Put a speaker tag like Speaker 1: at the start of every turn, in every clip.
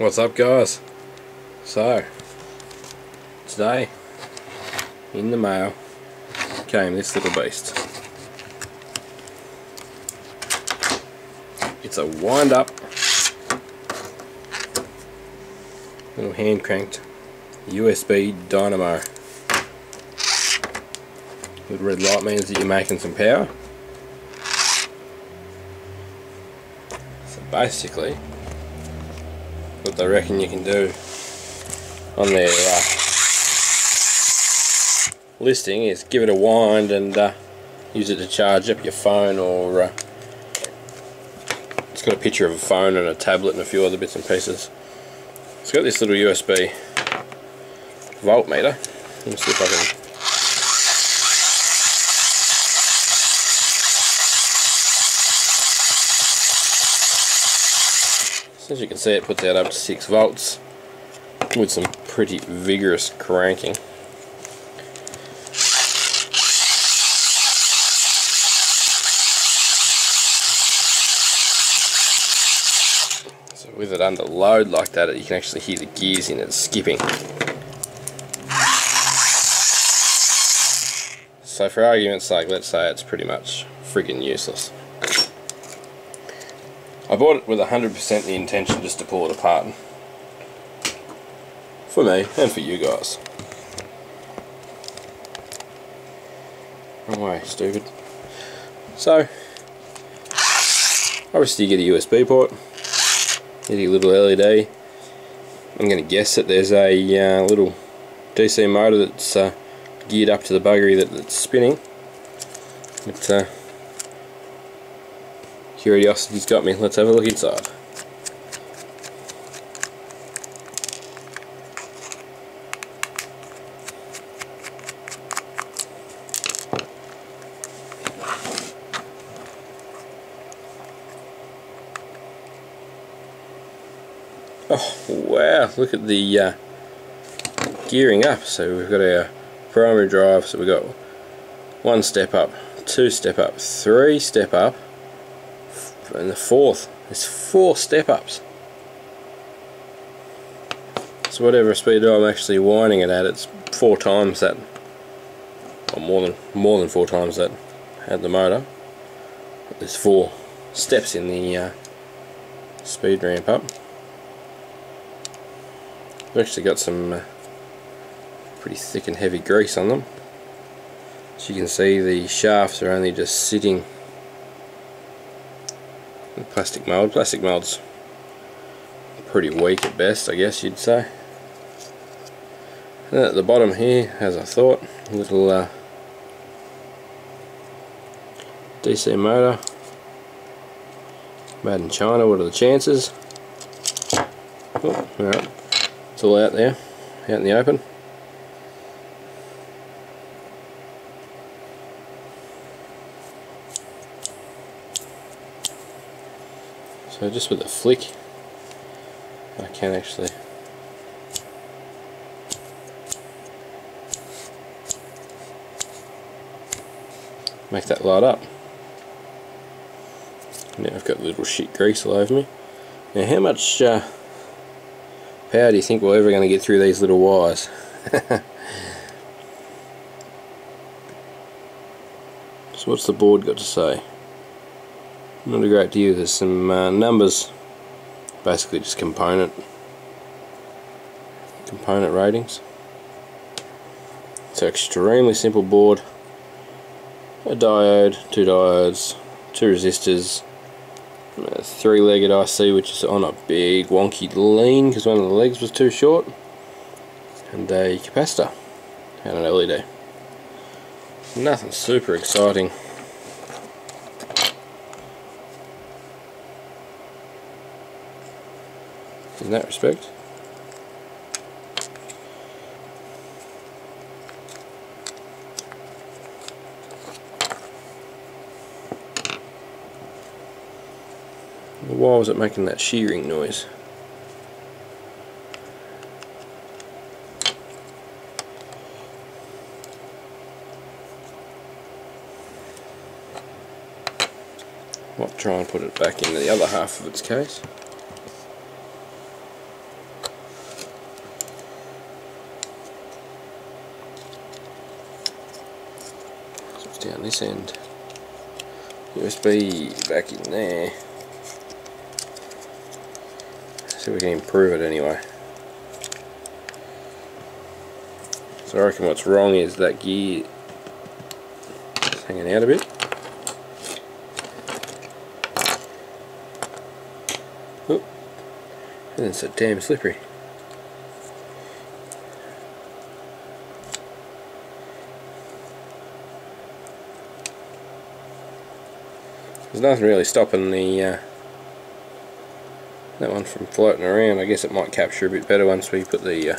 Speaker 1: What's up guys? So, today, in the mail, came this little beast. It's a wind up, little hand cranked USB dynamo. The red light means that you're making some power. So basically, what they reckon you can do on their uh, listing is give it a wind and uh, use it to charge up your phone or uh, it's got a picture of a phone and a tablet and a few other bits and pieces. It's got this little USB voltmeter. Let me see if I can as you can see it puts out up to 6 volts with some pretty vigorous cranking. So with it under load like that you can actually hear the gears in it skipping. So for argument's sake let's say it's pretty much friggin' useless. I bought it with 100% the intention just to pull it apart. For me, and for you guys. Wrong way, stupid. So, obviously you get a USB port, get little LED. I'm going to guess that there's a uh, little DC motor that's uh, geared up to the buggery that, that's spinning. But, uh, Curiosity's got me. Let's have a look inside. Oh wow, look at the uh, gearing up. So we've got our primary drive, so we've got one step up, two step up, three step up, and the fourth. There's four step-ups. So whatever speed I'm actually winding it at, it's four times that, or more than more than four times that had the motor. There's four steps in the uh, speed ramp up. I've actually got some uh, pretty thick and heavy grease on them. As you can see the shafts are only just sitting plastic mold. Plastic mold's pretty weak at best, I guess you'd say. And at the bottom here, as I thought, a little uh, DC motor. Made in China, what are the chances? Oh, alright, it's all out there, out in the open. So just with a flick I can actually make that light up. Now I've got little shit grease all over me. Now how much uh, power do you think we're ever going to get through these little wires? so what's the board got to say? Not a great deal there's some uh, numbers. Basically just component component ratings. It's an extremely simple board. A diode, two diodes, two resistors a three-legged IC which is on a big wonky lean because one of the legs was too short and a capacitor and an LED nothing super exciting in that respect. Why was it making that shearing noise? Might try and put it back into the other half of its case. Down this end. USB back in there. See if we can improve it anyway. So I reckon what's wrong is that gear is hanging out a bit. Oop. And it's so damn slippery. There's nothing really stopping the uh, that one from floating around. I guess it might capture a bit better once we put the uh,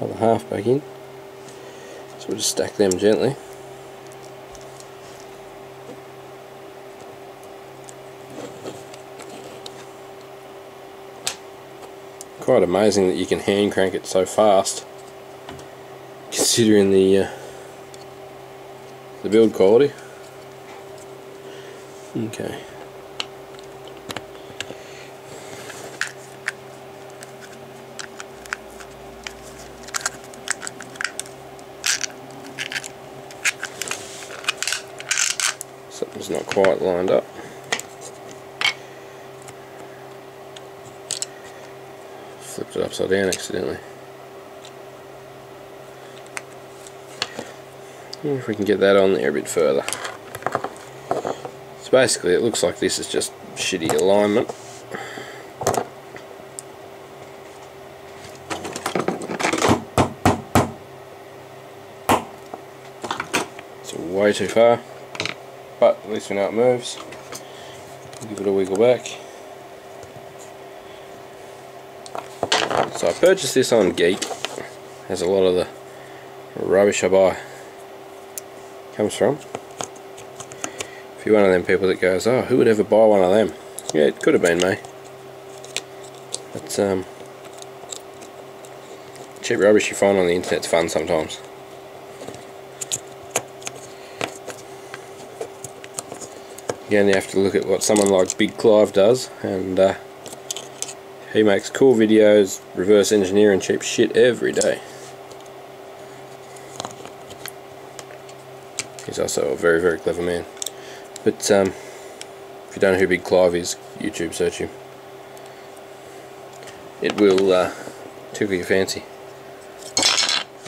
Speaker 1: other half back in. So we'll just stack them gently. Quite amazing that you can hand crank it so fast considering the uh, the build quality. Okay. Something's not quite lined up. Flipped it upside down accidentally. if we can get that on there a bit further basically it looks like this is just shitty alignment. It's way too far, but at least we know it moves. Give it a wiggle back. So I purchased this on Geek, as a lot of the rubbish I buy comes from. If you're one of them people that goes, oh, who would ever buy one of them? Yeah, it could have been me. But, um, cheap rubbish you find on the internet's fun sometimes. Again, you have to look at what someone like Big Clive does, and uh, he makes cool videos, reverse engineering cheap shit every day. He's also a very, very clever man. But um, if you don't know who Big Clive is, YouTube search him. It will uh, tickle your fancy.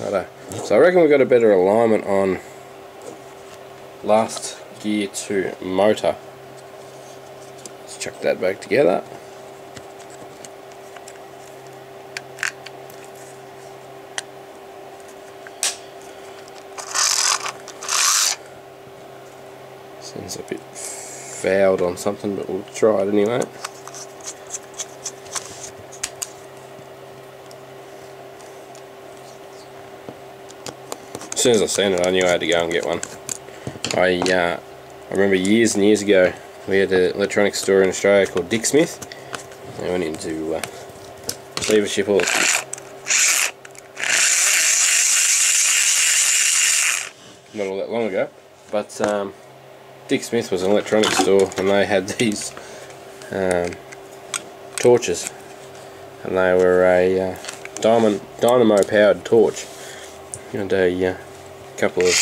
Speaker 1: Righto. So I reckon we've got a better alignment on last gear to motor. Let's chuck that back together. Seems a bit fouled on something, but we'll try it anyway. As soon as I seen it, I knew I had to go and get one. I, uh, I remember years and years ago, we had an electronics store in Australia called Dick Smith. They went into uh, receivership all not all that long ago, but um, Dick Smith was an electronics store and they had these um, torches. And they were a uh, diamond, dynamo powered torch and a uh, couple of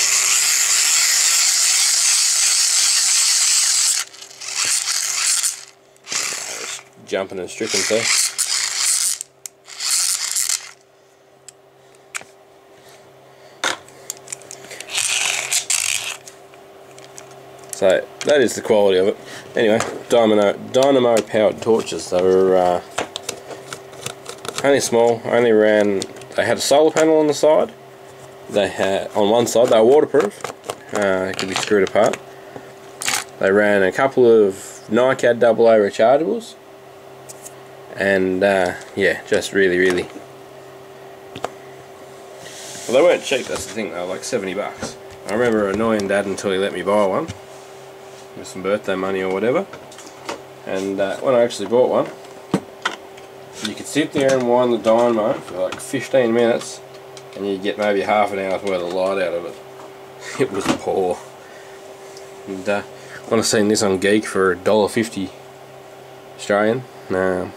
Speaker 1: jumping and stripping so So that is the quality of it. Anyway, dynamo, dynamo powered torches. They were uh, only small, only ran, they had a solar panel on the side. They had, on one side, they were waterproof. Uh, they could be screwed apart. They ran a couple of NiCad AA rechargeables. And uh, yeah, just really, really. Well, they weren't cheap, that's the thing, they were like 70 bucks. I remember annoying dad until he let me buy one with some birthday money or whatever. And uh, when I actually bought one, you could sit there and wind the dynamo for like 15 minutes and you'd get maybe half an hour's worth of light out of it. It was poor. And uh, when I seen this on Geek for $1.50 Australian, I,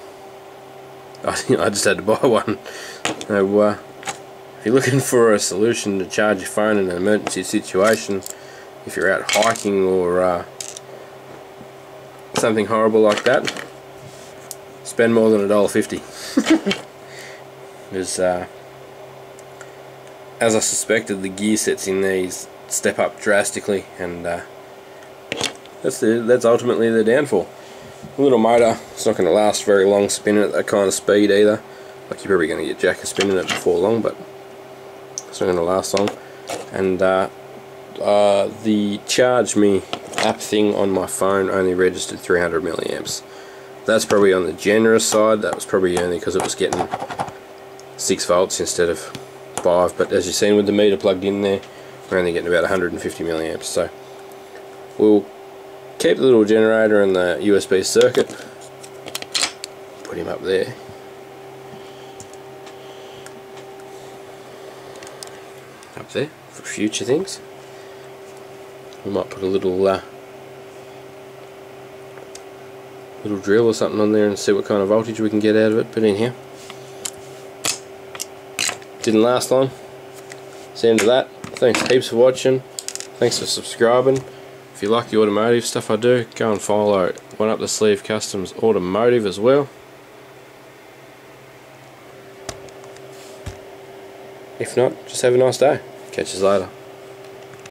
Speaker 1: I just had to buy one. So, uh, if you're looking for a solution to charge your phone in an emergency situation, if you're out hiking or uh, something horrible like that, spend more than a dollar fifty. Because uh, as I suspected, the gear sets in these step up drastically, and uh, that's the that's ultimately the downfall. A little motor, it's not going to last very long spinning at that kind of speed either. Like you're probably going to get Jacker spinning it before long, but it's not going to last long. And uh, uh, the Charge Me app thing on my phone only registered 300 milliamps. That's probably on the generous side. That was probably only because it was getting 6 volts instead of 5. But as you've seen with the meter plugged in there, we're only getting about 150 milliamps. So we'll keep the little generator and the USB circuit. Put him up there. Up there for future things. We might put a little uh, little drill or something on there and see what kind of voltage we can get out of it. Put in here. Didn't last long. That's the end of that. Thanks heaps for watching. Thanks for subscribing. If you like the automotive stuff I do, go and follow One Up the Sleeve Customs Automotive as well. If not, just have a nice day. Catch you later.